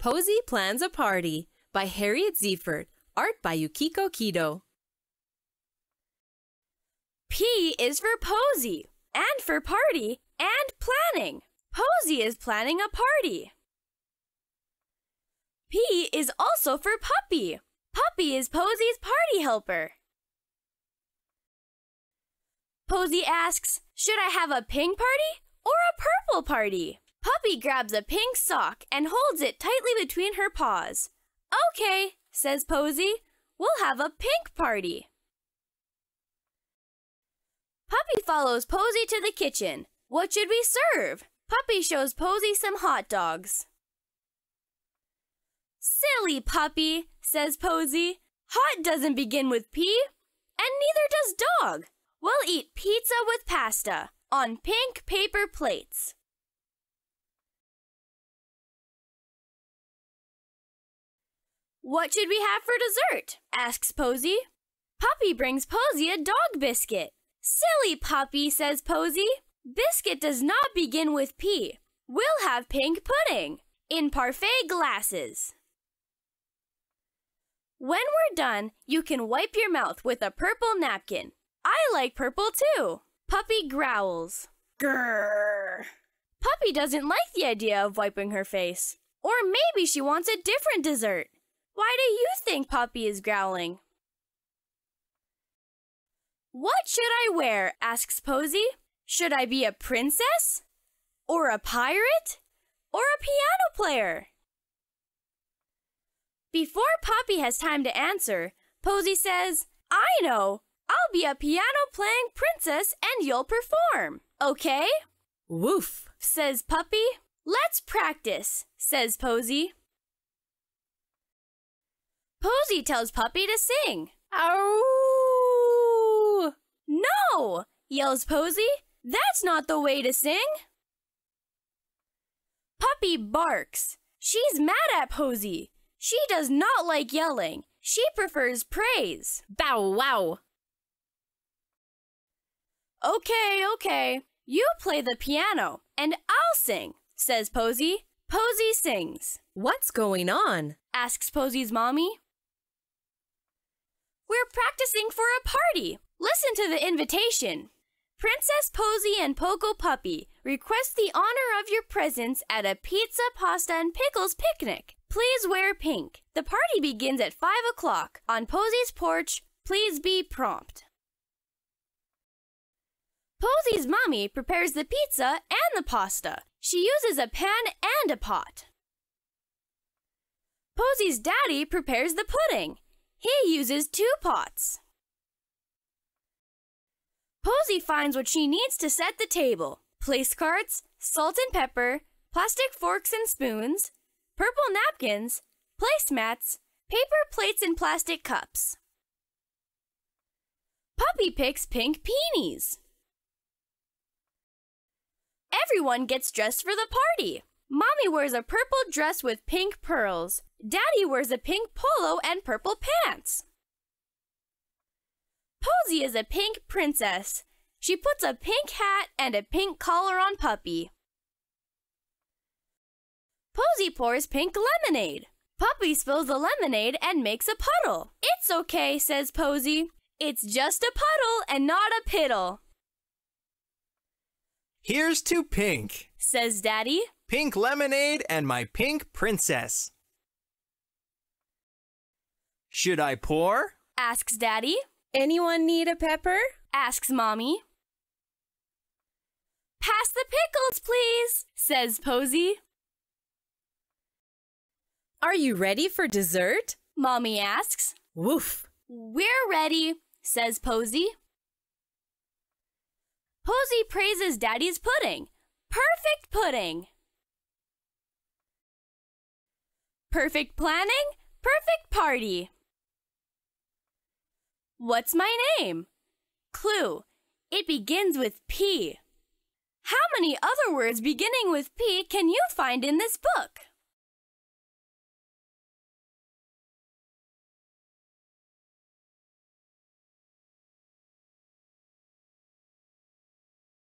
Posy Plans a Party by Harriet Ziefert. Art by Yukiko Kido. P is for Posy, and for party, and planning. Posy is planning a party. P is also for Puppy. Puppy is Posy's party helper. Posy asks, Should I have a pink party or a purple party? Puppy grabs a pink sock and holds it tightly between her paws. Okay, says Posy. We'll have a pink party. Puppy follows Posy to the kitchen. What should we serve? Puppy shows Posy some hot dogs. Silly puppy, says Posy. Hot doesn't begin with P, and neither does dog. We'll eat pizza with pasta on pink paper plates. What should we have for dessert? asks Posy. Puppy brings Posy a dog biscuit. Silly puppy, says Posy. Biscuit does not begin with P. We'll have pink pudding in parfait glasses. When we're done, you can wipe your mouth with a purple napkin. I like purple too. Puppy growls. Grrr. Puppy doesn't like the idea of wiping her face. Or maybe she wants a different dessert. Why do you think Puppy is growling? What should I wear? asks Posy. Should I be a princess? Or a pirate? Or a piano player? Before Puppy has time to answer, Posy says, I know. I'll be a piano playing princess and you'll perform. Okay? Woof, says Puppy. Let's practice, says Posy. Posy tells Puppy to sing. Ow! No, yells Posy. That's not the way to sing. Puppy barks. She's mad at Posy. She does not like yelling. She prefers praise. Bow wow! Okay, okay. You play the piano and I'll sing, says Posy. Posy sings. What's going on? asks Posy's mommy. Practicing for a party. Listen to the invitation. Princess Posy and Poco Puppy request the honor of your presence at a pizza, pasta, and pickles picnic. Please wear pink. The party begins at 5 o'clock on Posy's porch. Please be prompt. Posy's mommy prepares the pizza and the pasta. She uses a pan and a pot. Posy's daddy prepares the pudding. He uses two pots. Posy finds what she needs to set the table place cards, salt and pepper, plastic forks and spoons, purple napkins, placemats, paper plates, and plastic cups. Puppy picks pink peonies. Everyone gets dressed for the party. Mommy wears a purple dress with pink pearls. Daddy wears a pink polo and purple pants. Posy is a pink princess. She puts a pink hat and a pink collar on Puppy. Posy pours pink lemonade. Puppy spills the lemonade and makes a puddle. It's okay, says Posy. It's just a puddle and not a piddle, Here's to pink. says Daddy. Pink lemonade and my pink princess. Should I pour? Asks Daddy. Anyone need a pepper? Asks Mommy. Pass the pickles, please, says Posy. Are you ready for dessert? Mommy asks. Woof! We're ready, says Posy. Posy praises Daddy's pudding. Perfect pudding. Perfect planning, perfect party. What's my name? Clue. It begins with P. How many other words beginning with P can you find in this book?